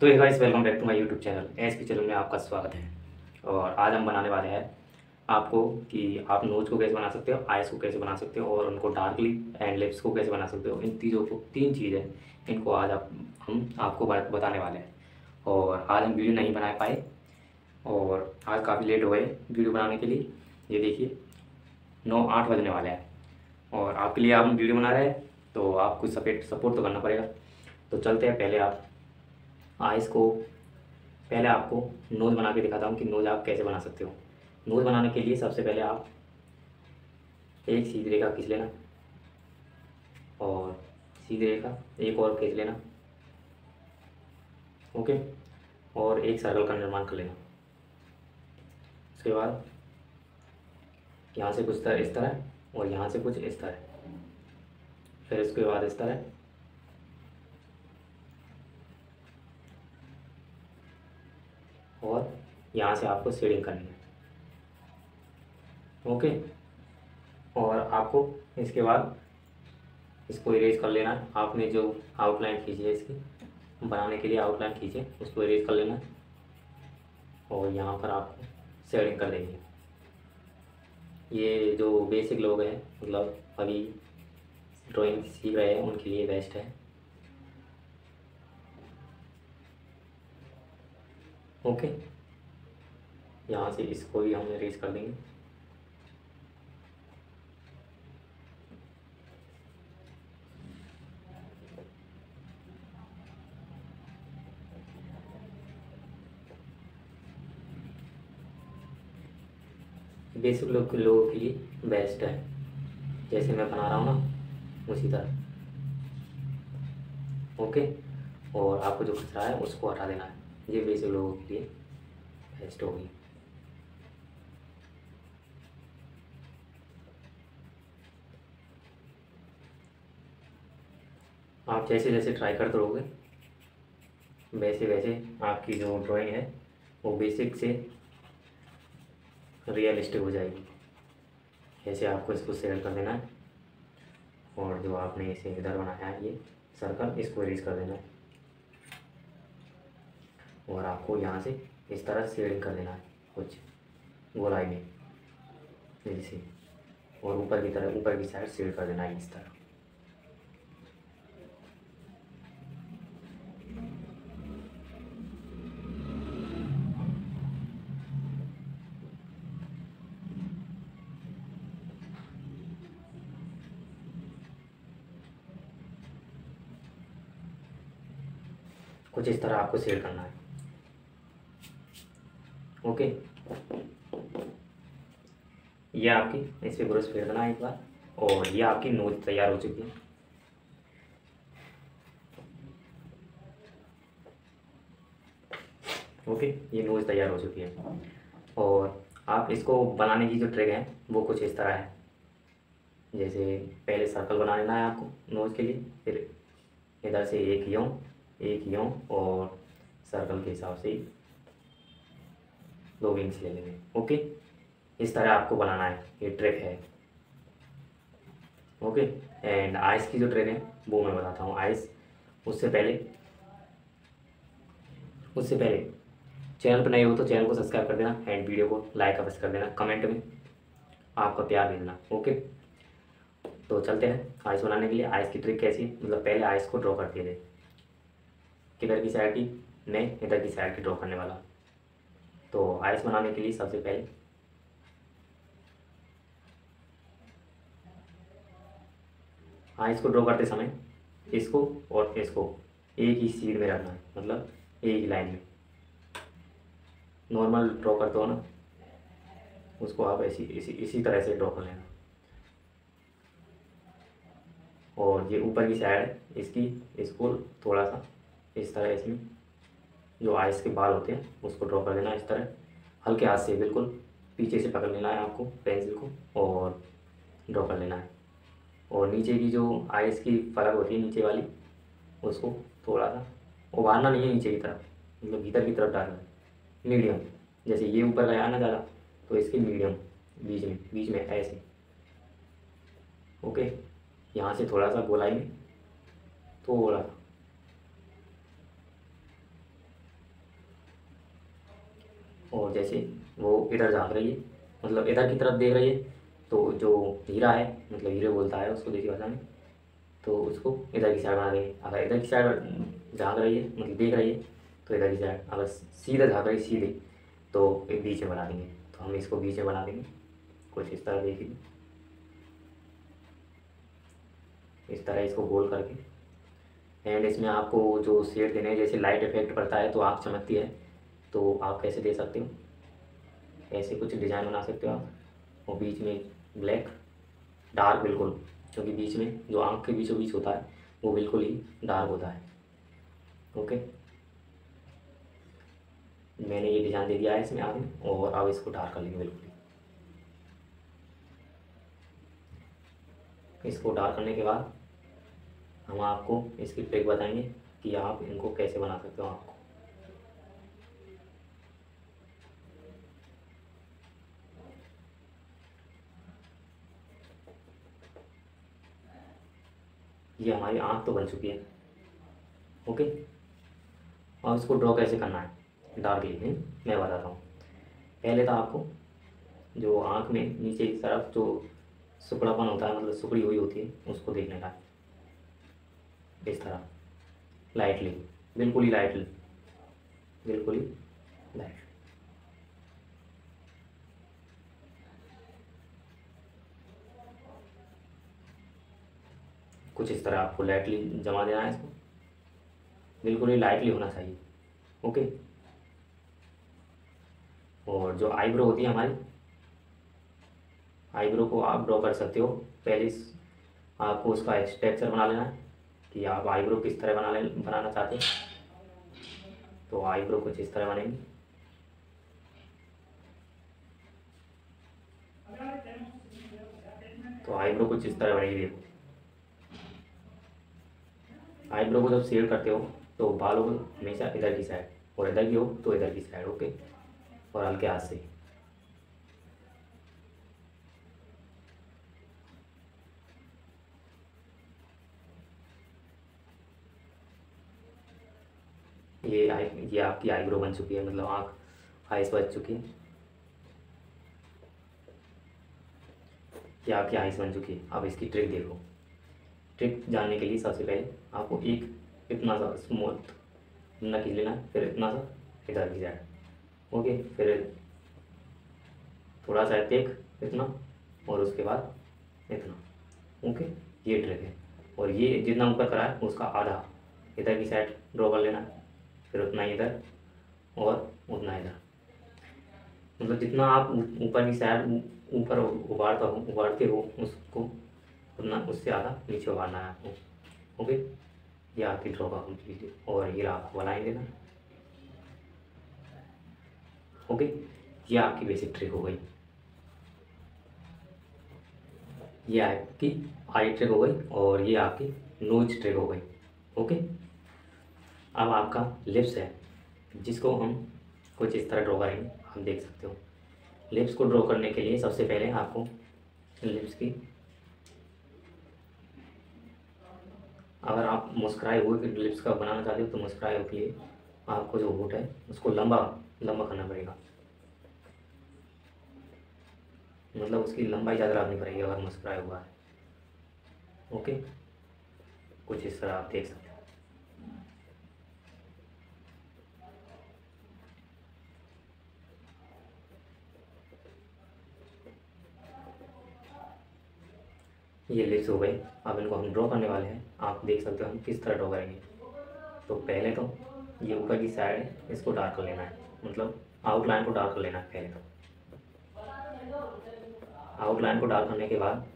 तो ये guys welcome back to my YouTube channel S P channel में आपका स्वागत है। और आज हम बनाने वाले हैं आपको कि आप नोज़ को कैसे बना सकते हो आइस को कैसे बना सकते हो, और उनको डार्कली एंड लिप्स को कैसे बना सकते हो। इन चीज़ों को, तीन चीज़ है इनको आज आप, हम आपको बताने वाले हैं। और आज हम वीडियो नहीं बना पाए। और आज काफ़ी लेट हो गए वीडियो बनाने के लिए। ये देखिए, नौ आठ बजने वाले हैं। और आपके लिए आप वीडियो बना रहे हैं तो आपको सपोर्ट सपोर्ट तो करना पड़ेगा। तो चलते हैं, पहले आप आइस को पहले आपको नोज़ बना के दिखाता हूँ कि नोज़ आप कैसे बना सकते हो। नोज़ बनाने के लिए सबसे पहले आप एक सीधी रेखा खींच लेना और सीधी रेखा एक और खींच लेना, ओके? और एक सर्कल का निर्माण कर लेना। उसके बाद यहाँ से कुछ तरह इस तरह और यहाँ से कुछ इस तरह। फिर उसके बाद इस तरह। और यहाँ से आपको शेडिंग करनी है। ओके और आपको इसके बाद इसको इरेज कर लेना है। आपने जो आउटलाइन खींची है इसकी, बनाने के लिए आउटलाइन खींचे, उसको इरेज कर लेना है। और यहाँ पर आपको शेडिंग कर देंगे। ये जो बेसिक लोग हैं मतलब अभी ड्राइंग सीख रहे हैं, उनके लिए बेस्ट है। ओके। यहाँ से इसको भी हम रेज कर देंगे। बेसिक लोग लोगों के लिए बेस्ट है। जैसे मैं बना रहा हूँ ना, उसी तरह। ओके? और आपको जो खतरा है, उसको हटा देना है। ये बेसिक लोगों के लिए बेस्ट होगी। आप जैसे जैसे ट्राई करते रहोगे, वैसे वैसे आपकी जो ड्राइंग है, वो बेसिक से रियलिस्टिक हो जाएगी। ऐसे आपको इसको सेलेक्ट कर देना है, और जो आपने इसे इधर बनाया है, ये सर्कल इसको रीज कर देना है। और आपको यहाँ से इस तरह शेडिंग कर देना है, कुछ गोलाई में जैसे और ऊपर की तरह, ऊपर की साइड शेड कर देना है इस तरह। कुछ इस तरह आपको शेड करना है। ओके। ये आपकी, इस पर ब्रश फेर देना एक बार, और ये आपकी नोज़ तैयार हो चुकी है। ओके, ये नोज़ तैयार हो चुकी है। और आप इसको बनाने की जो ट्रिक है, वो कुछ इस तरह है। जैसे पहले सर्कल बना लेना है आपको नोज़ के लिए, फिर इधर से एक यों एक यों और सर्कल के हिसाब से दो विंग्स ले लेंगे। ओके इस तरह आपको बनाना है। ये ट्रिक है। ओके एंड आइस की जो ट्रिक है, वो मैं बताता हूँ। आइस उससे पहले उससे पहले चैनल पर नए हो तो चैनल को सब्सक्राइब कर देना एंड वीडियो को लाइक अवश्य कर देना कमेंट में। आपका प्यार भेजना ओके तो चलते हैं आइस बनाने के लिए। आइस की ट्रिक कैसी है? मतलब पहले आइस को ड्रॉ करते थे किधर की साइड की? मैं इधर की साइड की ड्रॉ करने वाला। तो आइस बनाने के लिए सबसे पहले आइस को ड्रॉ करते समय इसको और इसको एक ही सीड में रखना है मतलब एक ही लाइन में। नॉर्मल ड्रॉ करते हो ना, उसको आप ऐसी, इसी इसी तरह से ड्रॉ कर लेना। और ये ऊपर की साइड इसकी, इसको थोड़ा सा इस तरह इसमें जो आइस के बाल होते हैं, उसको ड्रॉ कर देना इस तरह। हल्के हाथ से, बिल्कुल, पीछे से पकड़ लेना है आपको पेंसिल को, और ड्रॉ कर लेना है। और नीचे की जो आइस की फलक होती है, नीचे वाली, उसको थोड़ा सा उबारना नहीं है नीचे की तरफ़ मतलब भीतर की तरफ़ डालना है। मीडियम जैसे ये ऊपर गया ना ज़्यादा तो इसके मीडियम बीच में बीच में, ऐसे। ओके यहाँ से थोड़ा सा गोलाई में, थोड़ा सा। और जैसे वो इधर झाँक रही है मतलब इधर की तरफ़ देख रही है तो जो हीरा है मतलब हीरे बोलता है उसको देखिए भाषा में तो उसको इधर की साइड बना देंगे। अगर इधर की साइड झाँक रही है मतलब देख रही है तो इधर की साइड अगर सीधा झाँक रही सीधे तो एक बीच में बना देंगे। तो हम इसको बीच में बना देंगे। कुछ इस तरह देखिए इस तरह इसको गोल करके। एंड इसमें आपको जो शेड देने जैसे लाइट इफ़ेक्ट पड़ता है तो आँख चमकती है। तो आप कैसे दे सकते हो? ऐसे कुछ डिज़ाइन बना सकते हो आप। और बीच में ब्लैक, डार्क बिल्कुल, क्योंकि बीच में जो आँख के बीचों बीच होता है, वो बिल्कुल ही डार्क होता है। ओके? मैंने ये डिज़ाइन दे दिया है इसमें आगे, और अब इसको डार्क कर लेंगे बिल्कुल इसको डार्क करने के बाद हम आपको इसकी ट्रिक बताएँगे कि आप इनको कैसे बना सकते हो आपको ये हमारी आँख तो बन चुकी है। ओके? और इसको ड्रॉ कैसे करना है? डार्क लिखने मैं बताता हूँ। पहले तो आपको, जो आँख में नीचे की तरफ़ जो सुकड़ापन होता है मतलब सुकड़ी हुई होती है, उसको देखने का। इस तरह। लाइटली बिल्कुल ही लाइटली बिल्कुल ही लाइट कुछ इस तरह आपको लाइटली जमा देना है इसको। बिल्कुल ही लाइटली होना चाहिए ओके और जो आईब्रो होती है हमारी आईब्रो को आप ड्रॉ कर सकते हो। पहले आपको उसका स्ट्रक्चर बना लेना है कि आप आईब्रो किस तरह बना ले, बनाना चाहते हैं। तो आईब्रो कुछ इस तरह बनेंगे। तो आईब्रो कुछ इस तरह बनेगी, देखो। आईब्रो को जब शेड करते हो तो बालों को हमेशा इधर की साइड और इधर की हो तो इधर की साइड ओके और हल्के हाथ से। ये आई ये आपकी आईब्रो बन चुकी है मतलब आँख आइस बन चुकी है। ये आपकी आइस बन चुकी है। अब इसकी ट्रिक देखो। ट्रिक जानने के लिए सबसे पहले आपको एक इतना सा स्मूथ न खींच लेना, फिर इतना सा इधर साइड ओके? फिर थोड़ा सा एक इतना, और उसके बाद इतना, ओके? ये ट्रिक है, और ये जितना ऊपर करा है, उसका आधा। इधर की साइड ड्रॉ कर लेना, फिर उतना ही इधर, और उतना इधर। मतलब जितना आप ऊपर की साइड ऊपर उबारता हो, उबारते हो उसको उतना उससे ज़्यादा नीचे उभारना है आपको। ओके ये आपकी ड्रॉ का कंप्लीट और ये आपको बनाए देना। ओके ये आपकी बेसिक ट्रिक हो गई। ये आपकी आई ट्रिक हो गई और ये आपकी नोज़ ट्रिक हो गई। ओके अब आपका लिप्स है, जिसको हम कुछ इस तरह ड्रॉ करेंगे, आप देख सकते हो। लिप्स को ड्रॉ करने के लिए सबसे पहले आपको लिप्स की अगर आप मुस्कुराए हुए लिप्स का बनाना चाहते हो तो मुस्कुराए हुए के लिए आपको जो होट है, उसको लंबा लंबा करना पड़ेगा। मतलब उसकी लंबाई ज़्यादा रखनी पड़ेगी अगर मुस्कुराया हुआ है। ओके कुछ इस तरह आप देख सकते हो। ये लिप्स हो गए अब इनको हम ड्रॉ करने वाले हैं। आप देख सकते हो हम किस तरह ड्रॉ करेंगे। तो पहले तो ये ऊपर की साइड है, इसको डार्क कर लेना है। मतलब आउटलाइन को डार्क कर लेना है पहले तो। आउटलाइन को डार्क करने के बाद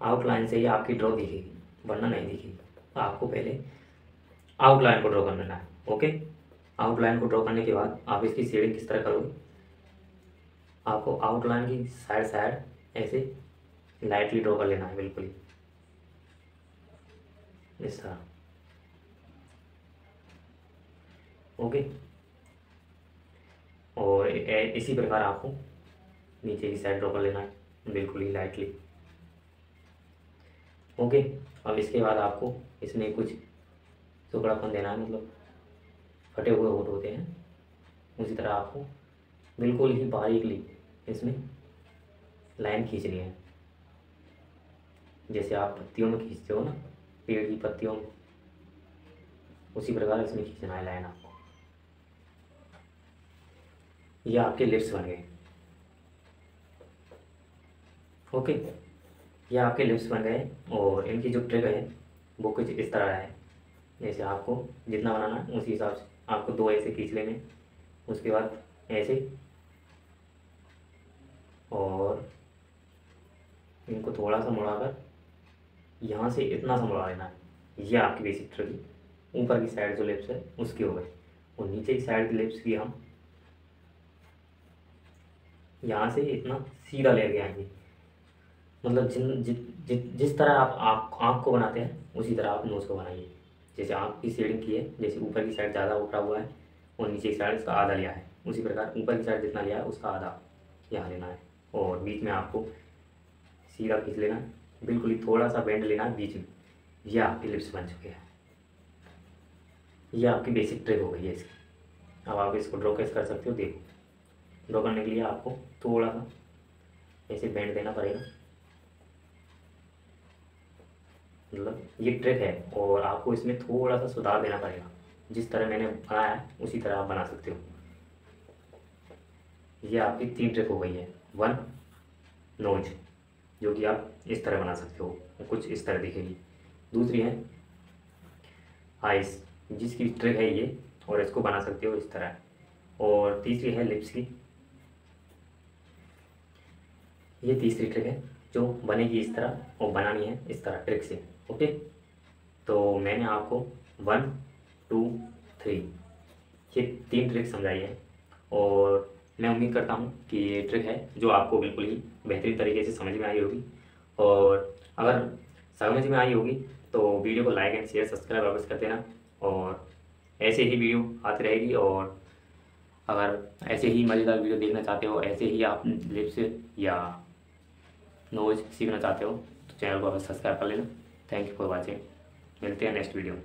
आउटलाइन से ही आपकी ड्रॉ दिखेगी, वरना नहीं दिखेगी। तो आपको पहले आउटलाइन को ड्रॉ कर लेना है ओके आउटलाइन को ड्रॉ करने के बाद आप इसकी शेडिंग किस तरह करोगे? आपको आउटलाइन की साइड साइड ऐसे लाइटली ड्रॉ कर लेना है, बिल्कुल इस तरह। ओके और इसी प्रकार आपको नीचे की साइड ड्रॉ कर लेना है, बिल्कुल ही लाइटली ओके अब इसके बाद आपको इसमें कुछ टुकड़ापन देना है मतलब फटे हुए होट होते हैं। उसी तरह आपको बिल्कुल ही बारीकली इसमें लाइन खींचनी है। जैसे आप पत्तियों में खींचते हो ना, पेड़ की पत्तियों में, उसी प्रकार इसमें खींचना है लाइन आपको। ये आपके लिप्स बन गए। ओके? ये आपके लिप्स बन गए और इनकी जो ट्रिक है, वो कुछ इस तरह है। जैसे आपको जितना बनाना है, उसी हिसाब से आपको दो ऐसे खींच लेने उसके बाद ऐसे और इनको थोड़ा सा मुड़ाकर यहाँ से इतना सा मुड़ा लेना है। ये आपकी बेसिक ट्रिक ऊपर की साइड जो लिप्स है उसकी हो गई। और नीचे की साइड की लिप्स की हम यहाँ से इतना सीधा लेके आएँगे। मतलब जिन जि, जि, जिस तरह आप आँख आँख को बनाते हैं उसी तरह आप नोज़ को बनाइए। जैसे आँख की शेडिंग की है जैसे ऊपर की साइड ज़्यादा उठा हुआ है और नीचे की साइड इसका आधा लिया है। उसी प्रकार ऊपर की साइड जितना लिया है उसका आधा यहाँ लेना है। और बीच में आपको सीधा खींच लेना, बिल्कुल ही थोड़ा सा बेंड लेना बीच में। ये आपके लिप्स बन चुके हैं। ये आपकी बेसिक ट्रिक हो गई है इसकी। अब आप इसको ड्रॉ कैसे कर सकते हो, देखो। ड्रॉ करने के लिए आपको थोड़ा सा ऐसे बेंड देना पड़ेगा। मतलब ये ट्रिक है और आपको इसमें थोड़ा सा सुधार देना पड़ेगा। जिस तरह मैंने बनाया है उसी तरह आप बना सकते हो। ये आपकी तीन ट्रिक हो गई है। वन नोज़ जो कि आप इस तरह बना सकते हो कुछ इस तरह दिखेगी। दूसरी है आइस जिसकी ट्रिक है ये, और इसको बना सकते हो इस तरह। और तीसरी है लिप्स की। ये तीसरी ट्रिक है, जो बनेगी इस तरह, और बनानी है इस तरह ट्रिक से। ओके तो मैंने आपको वन टू थ्री ये तीन ट्रिक समझाई है। और मैं उम्मीद करता हूँ कि ये ट्रिक है, जो आपको बिल्कुल ही बेहतरीन तरीके से समझ में आई होगी। और अगर समझ में आई होगी तो वीडियो को लाइक एंड शेयर सब्सक्राइब वापस कर देना। और ऐसे ही वीडियो आती रहेगी। और अगर ऐसे ही मज़ेदार वीडियो देखना चाहते हो, ऐसे ही आप लिप्स या नोज़ सीखना चाहते हो तो चैनल को सब्सक्राइब कर लेना। थैंक यू फॉर वॉचिंग मिलते हैं नेक्स्ट वीडियो में।